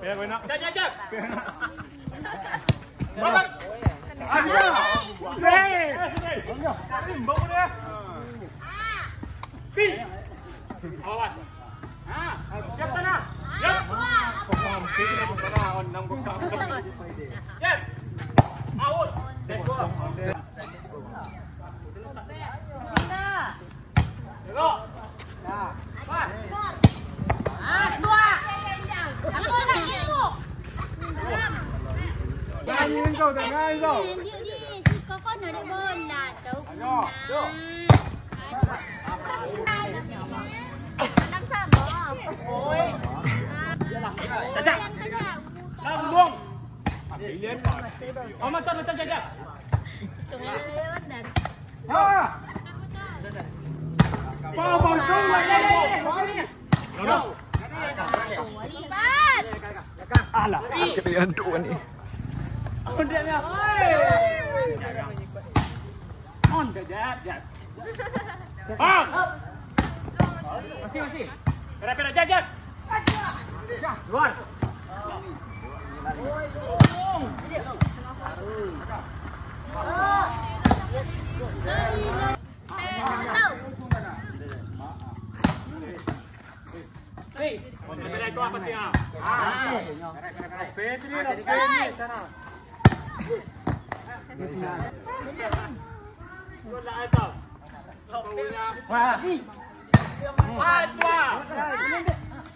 Kaya ko na. Cak, cak, cak. Awas. Ha, siap sana. Siap. Siap. Như rồi, tại ngay rồi. có con ở đây bên là tấu năm Jap, jap. Dah bumbung. Oh, macam, macam, jap, jap. Tunggu, mana? Ha! Pau, pau, jom, pau, pau, pau, pau, Alah, aku kena hantu ni. Oh, dia punya. Oi! On, jap, jap, jap. Masih, masih. Rapi, rapi, jap, jap. Pera, pera, jap, jap. Luar. Ni, đi tu apa sih ah? Ah. Pedri na, pedri. qua Wala qua.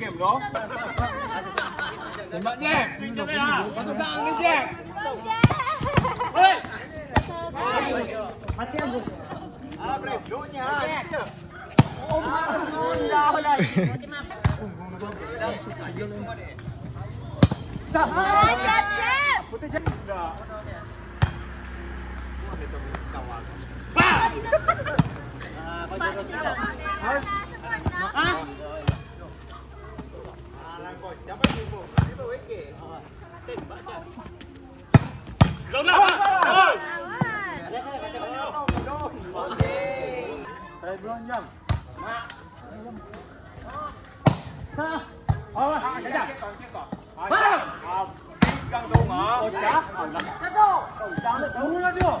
kiểm đó. Bạn nhé. Cho đây à. Có tao tao đi chứ. Ơi. Ba. Ha. Lâu à? Ôi. Đây bro nhầm. Ha. Ôi, cái gì? À, Ha. căng mà. Ôi, chá. Đúng là chưa?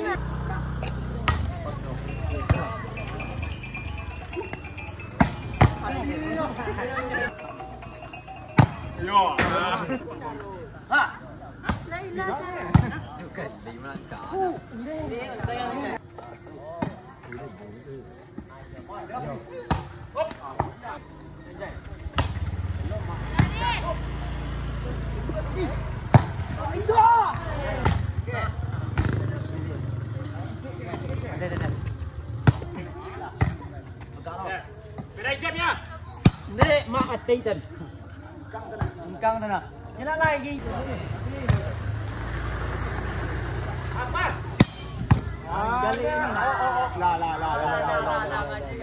Yeah. 哎呀！啊！来啦！又开始，你们来打。Dek, mak mati tan. Engkang tan. Nyala lagi. Apas. Gali. Oh oh oh. La la la la la la.